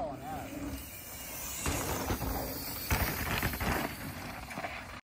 going out.